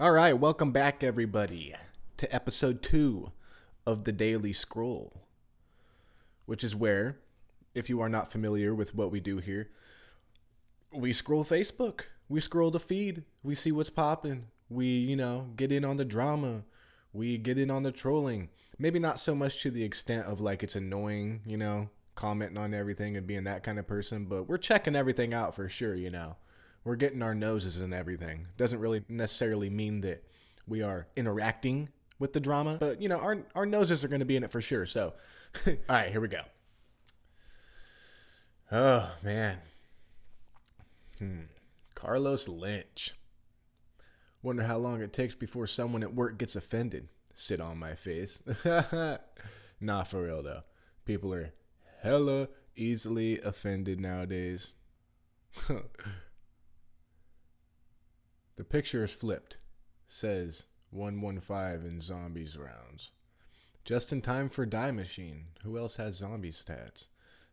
All right, welcome back, everybody, to episode two of the Daily Scroll, which is where, if you are not familiar with what we do here, we scroll Facebook, we scroll the feed, we see what's popping, we, you know, get in on the drama, we get in on the trolling. Maybe not so much to the extent of like it's annoying, you know, commenting on everything and being that kind of person, but we're checking everything out for sure, you know we're getting our noses in everything. Doesn't really necessarily mean that we are interacting with the drama, but you know, our our noses are going to be in it for sure. So, all right, here we go. Oh man, hmm. Carlos Lynch. Wonder how long it takes before someone at work gets offended. Sit on my face. nah, for real though. People are hella easily offended nowadays. The picture is flipped. Says 115 in zombies rounds. Just in time for Die Maschine. Who else has zombie stats?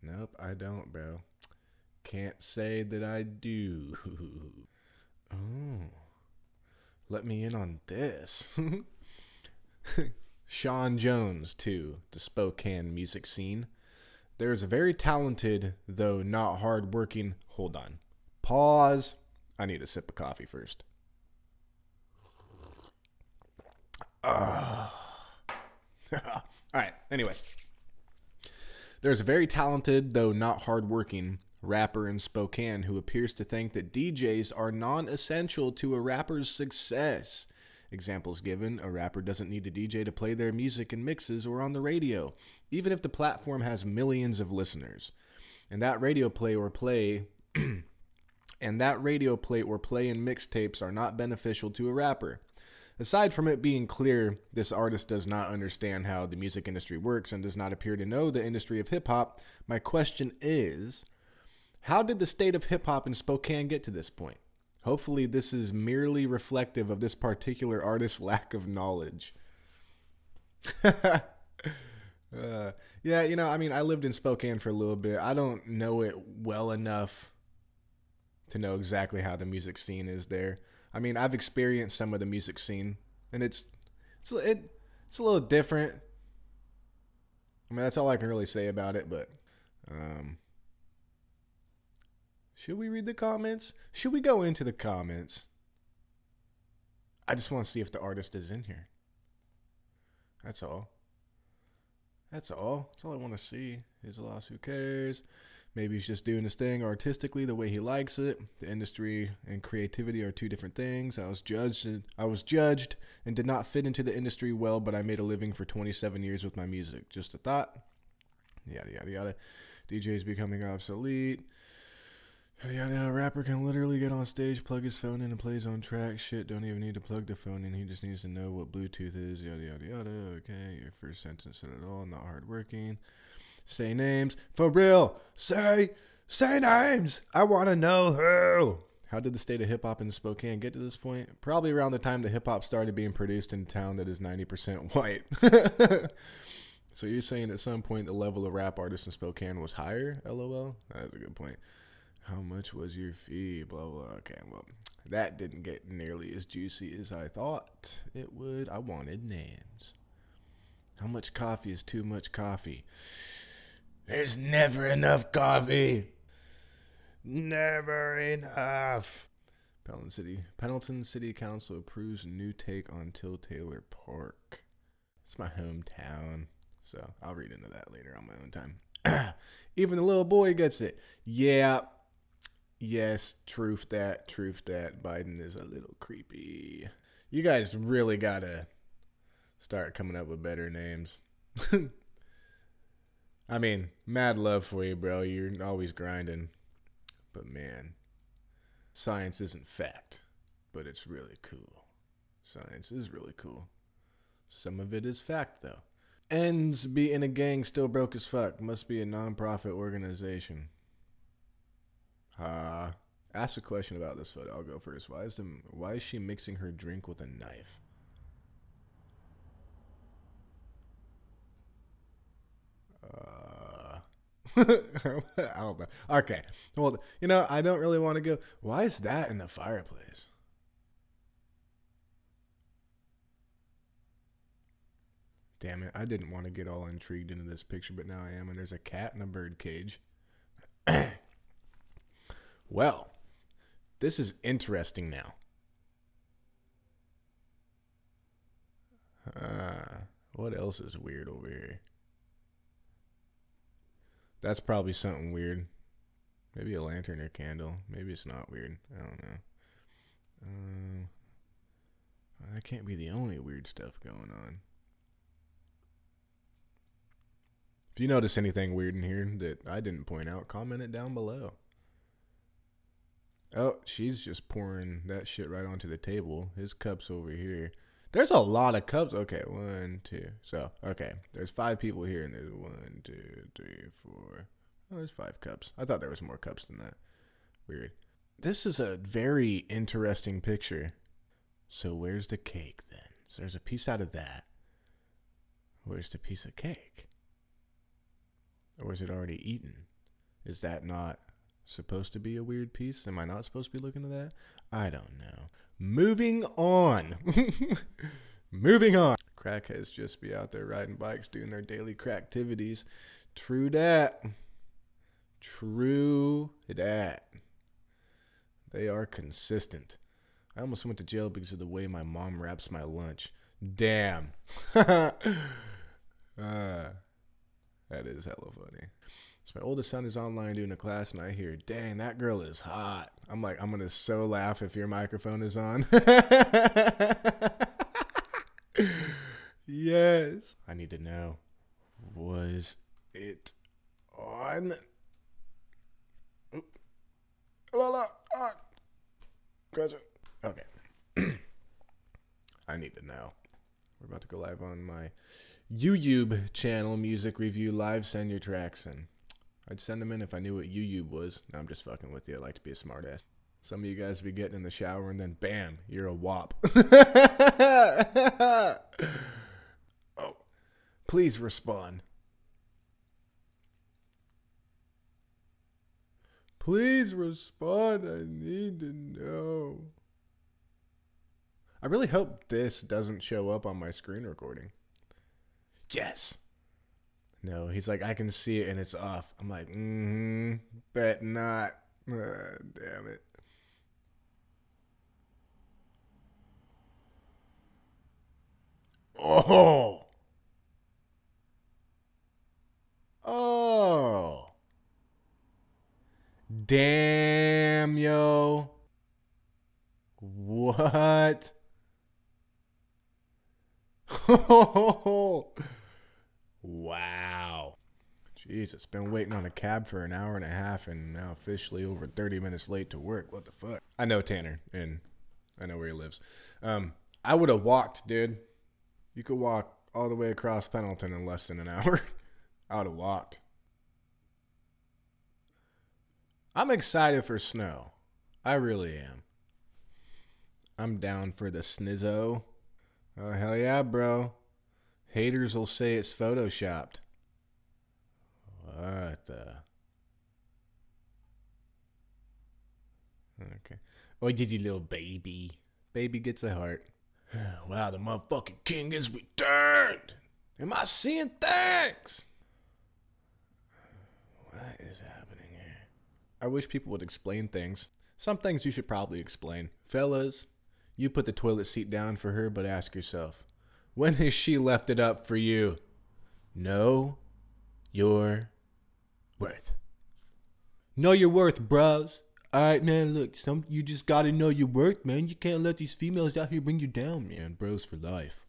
Nope, I don't, bro. Can't say that I do. oh. Let me in on this. Sean Jones, too, the Spokane music scene. There's a very talented, though not hard working. Hold on. Pause. I need a sip of coffee first. Uh. All right. Anyway, there's a very talented, though not hardworking, rapper in Spokane who appears to think that DJs are non essential to a rapper's success. Examples given a rapper doesn't need a DJ to play their music in mixes or on the radio, even if the platform has millions of listeners. And that radio play or play and that radio play or play in mixtapes are not beneficial to a rapper. Aside from it being clear this artist does not understand how the music industry works and does not appear to know the industry of hip hop, my question is how did the state of hip hop in Spokane get to this point? Hopefully, this is merely reflective of this particular artist's lack of knowledge. uh, yeah, you know, I mean, I lived in Spokane for a little bit. I don't know it well enough to know exactly how the music scene is there. I mean, I've experienced some of the music scene, and it's it's it, it's a little different. I mean, that's all I can really say about it. But um, should we read the comments? Should we go into the comments? I just want to see if the artist is in here. That's all. That's all. That's all I want to see. His loss. Who cares? Maybe he's just doing his thing artistically the way he likes it. The industry and creativity are two different things. I was judged and I was judged and did not fit into the industry well, but I made a living for 27 years with my music. Just a thought. Yada yada yada. DJ's becoming obsolete. Yada yada. rapper can literally get on stage, plug his phone in, and play his own track. Shit, don't even need to plug the phone in. He just needs to know what Bluetooth is. Yada yada yada. Okay, your first sentence said it all. Not hardworking. Say names. For real. Say, say names. I want to know who. How did the state of hip hop in Spokane get to this point? Probably around the time the hip hop started being produced in a town that is 90% white. so you're saying at some point the level of rap artists in Spokane was higher? LOL? That's a good point. How much was your fee? Blah, blah. Okay, well, that didn't get nearly as juicy as I thought it would. I wanted names. How much coffee is too much coffee? There's never enough coffee. Never enough. Pendleton City. Pendleton City Council approves new take on Til Taylor Park. It's my hometown, so I'll read into that later on my own time. Even the little boy gets it. Yeah. Yes, truth that, truth that. Biden is a little creepy. You guys really gotta start coming up with better names. I mean, mad love for you, bro. You're always grinding. But man, science isn't fact, but it's really cool. Science is really cool. Some of it is fact, though. Ends be in a gang still broke as fuck. Must be a non-profit organization. Uh, ask a question about this photo. I'll go first. Why is the why is she mixing her drink with a knife? uh, I don't know. Okay. Well, you know, I don't really want to go. Why is that in the fireplace? Damn it. I didn't want to get all intrigued into this picture, but now I am. And there's a cat in a bird cage. well, this is interesting now. Uh, what else is weird over here? That's probably something weird. Maybe a lantern or candle. Maybe it's not weird. I don't know. Um, that can't be the only weird stuff going on. If you notice anything weird in here that I didn't point out, comment it down below. Oh, she's just pouring that shit right onto the table. His cup's over here. There's a lot of cups. Okay, one, two. So, okay. There's five people here, and there's one, two, three, four. Oh, there's five cups. I thought there was more cups than that. Weird. This is a very interesting picture. So, where's the cake then? So, there's a piece out of that. Where's the piece of cake? Or is it already eaten? Is that not supposed to be a weird piece? Am I not supposed to be looking at that? I don't know. Moving on. Moving on. Crackheads just be out there riding bikes doing their daily crack activities. True dat. True dat. They are consistent. I almost went to jail because of the way my mom wraps my lunch. Damn. uh, that is hella funny. So my oldest son is online doing a class, and I hear, "Dang, that girl is hot." I'm like, I'm gonna so laugh if your microphone is on. yes. I need to know. Was it on? La, la, ah. Gotcha. Okay. I need to know. We're about to go live on my YouTube channel, Music Review Live. Send your tracks in. I'd send them in if I knew what YouTube was. No, I'm just fucking with you. I like to be a smartass. Some of you guys be getting in the shower and then bam, you're a wop. oh, please respond. Please respond. I need to know. I really hope this doesn't show up on my screen recording. Yes. No, he's like, I can see it and it's off. I'm like, mm-hmm, bet not. Uh, damn it. Oh. Oh. Damn, yo. What? wow. Jesus, been waiting on a cab for an hour and a half and now officially over 30 minutes late to work. What the fuck? I know Tanner and I know where he lives. Um, I would have walked, dude. You could walk all the way across Pendleton in less than an hour. I would have walked. I'm excited for snow. I really am. I'm down for the snizzo. Oh, hell yeah, bro. Haters will say it's photoshopped. What the? Uh. Okay. Oh, did you little baby? Baby gets a heart. wow, the motherfucking king is returned. Am I seeing things? What is happening here? I wish people would explain things. Some things you should probably explain. Fellas, you put the toilet seat down for her, but ask yourself, when has she left it up for you? Know your worth. Know your worth, bros. Alright, man, look, some you just gotta know your worth, man. You can't let these females out here bring you down, man. Bros for life.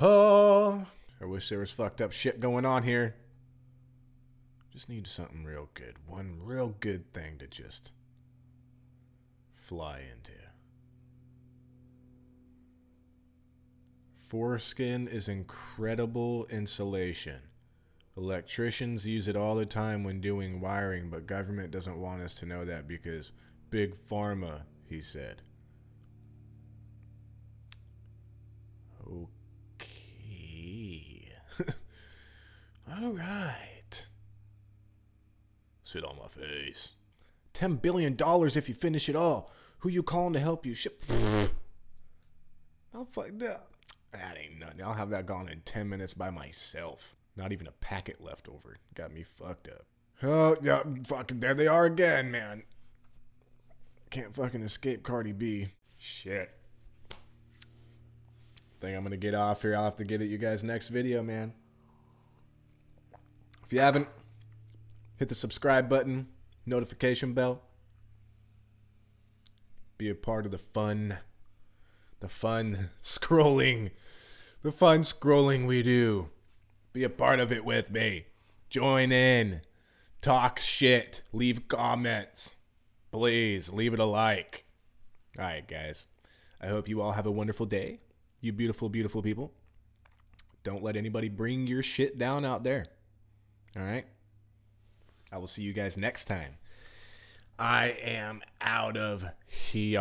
Oh, I wish there was fucked up shit going on here. Just need something real good. One real good thing to just fly into. Foreskin is incredible insulation. Electricians use it all the time when doing wiring, but government doesn't want us to know that because big pharma, he said. Okay. all right. Sit on my face. Ten billion dollars if you finish it all. Who you calling to help you? Shit. I'm fucked up. That ain't nothing. I'll have that gone in 10 minutes by myself. Not even a packet left over. Got me fucked up. Oh, yeah, fucking there they are again, man. Can't fucking escape Cardi B. Shit. Think I'm gonna get off here. I'll have to get at you guys next video, man. If you haven't, hit the subscribe button, notification bell. Be a part of the fun, the fun scrolling, the fun scrolling we do. Be a part of it with me. Join in. Talk shit. Leave comments. Please leave it a like. All right, guys. I hope you all have a wonderful day. You beautiful, beautiful people. Don't let anybody bring your shit down out there. All right? I will see you guys next time. I am out of here.